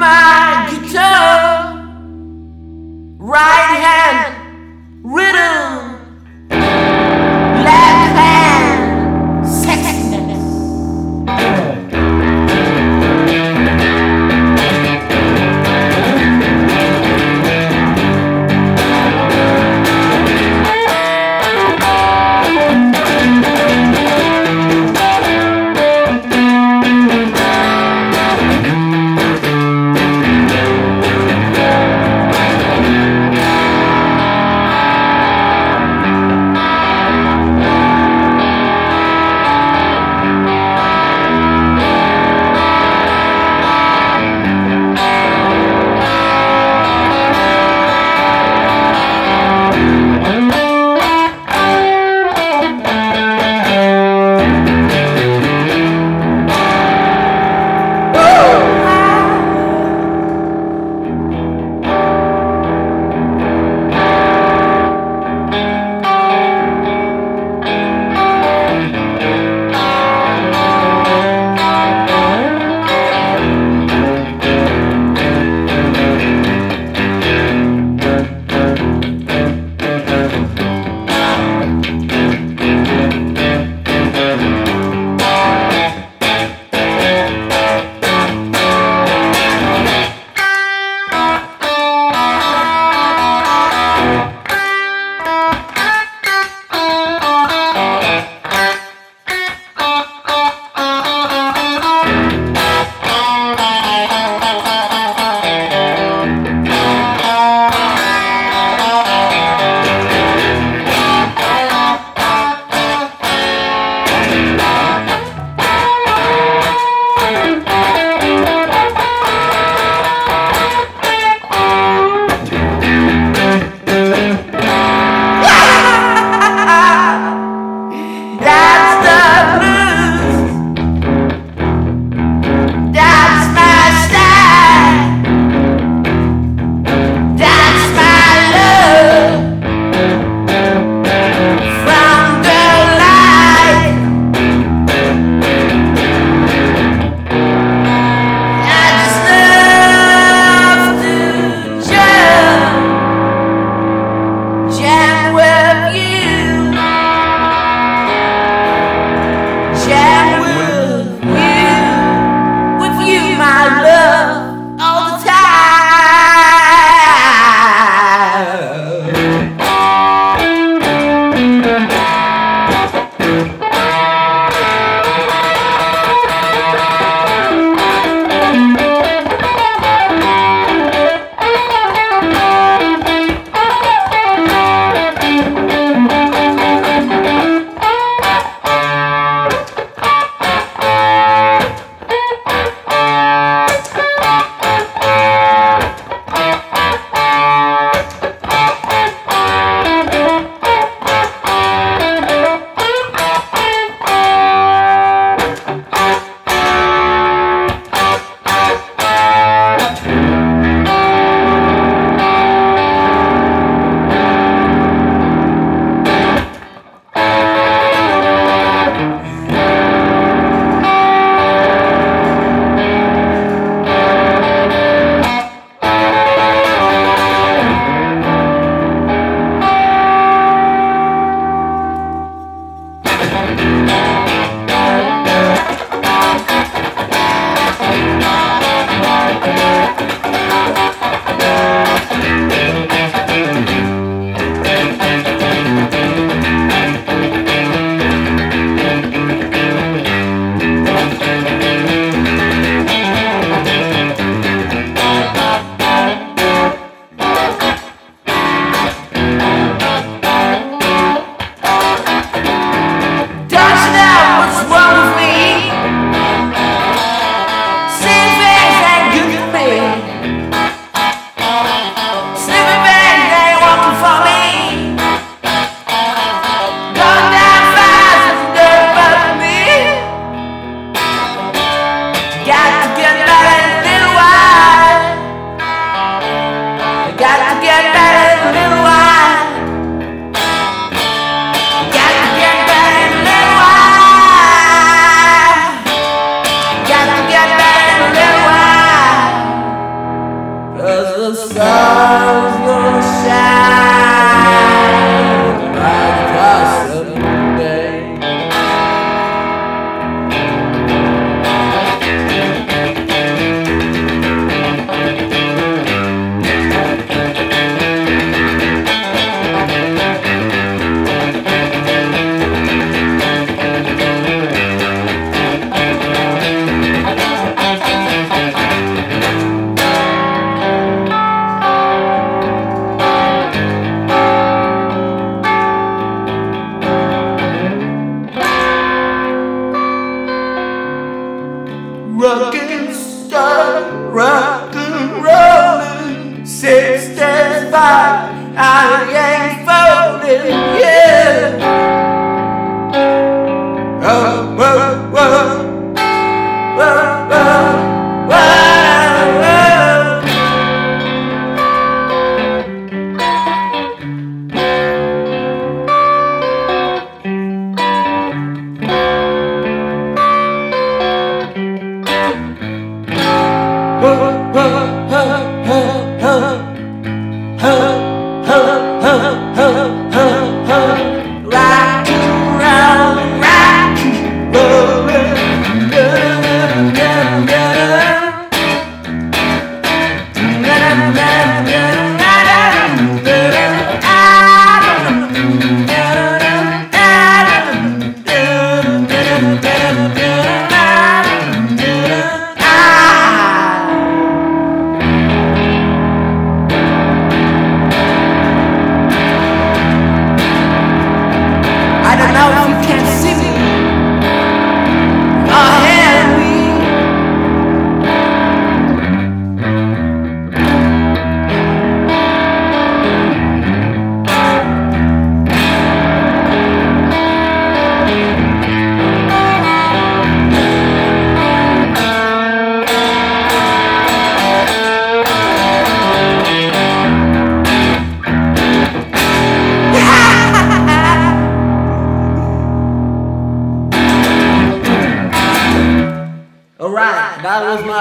my gotta get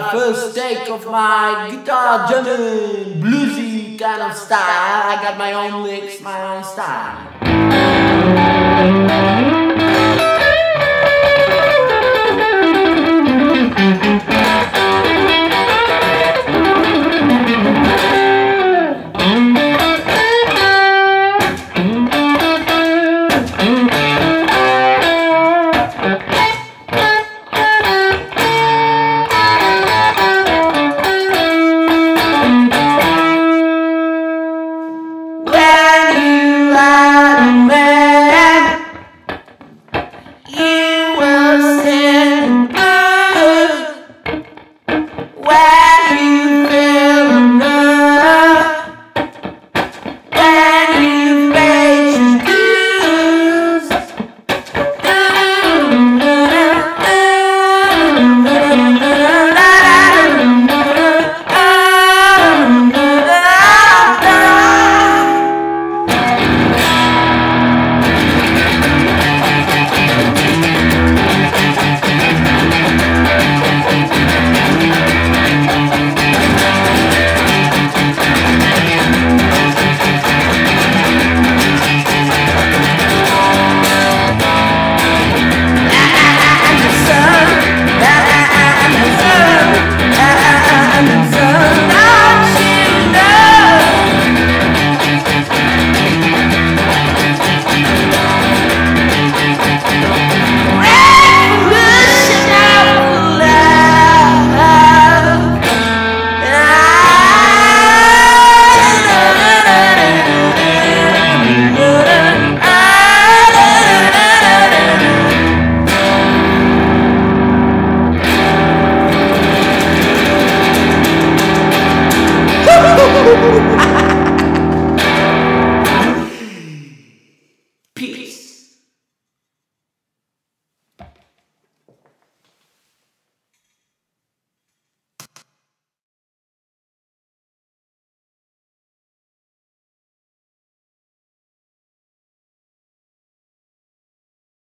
my first take of my guitar jamming bluesy kind of style. I got my own licks, my own style.